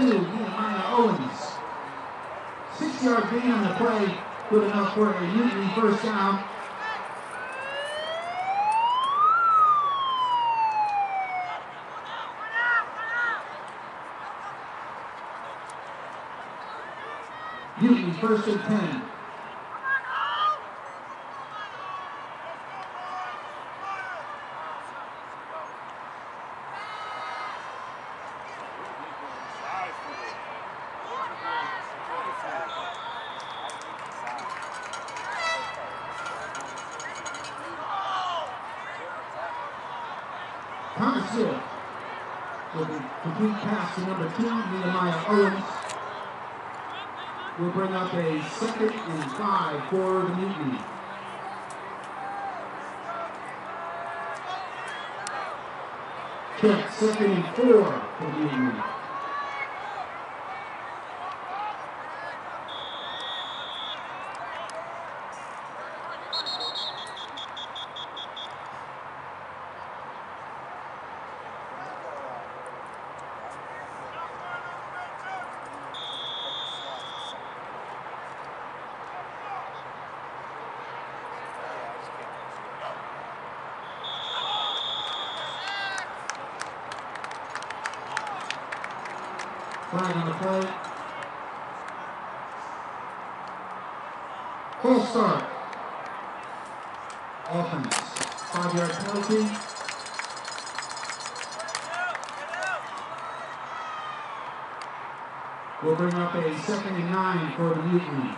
two, Nehemiah Owens. Six yard gain on the play, good enough for a Newton first down. Newton first and ten. Smith with a complete pass to number two, Nehemiah Owens. Will bring up a second and five for the Mutiny. Check second and four for the Mutiny. Flag on the. False start. Offense. Five yard penalty. We'll bring up a second and nine for the Mutiny.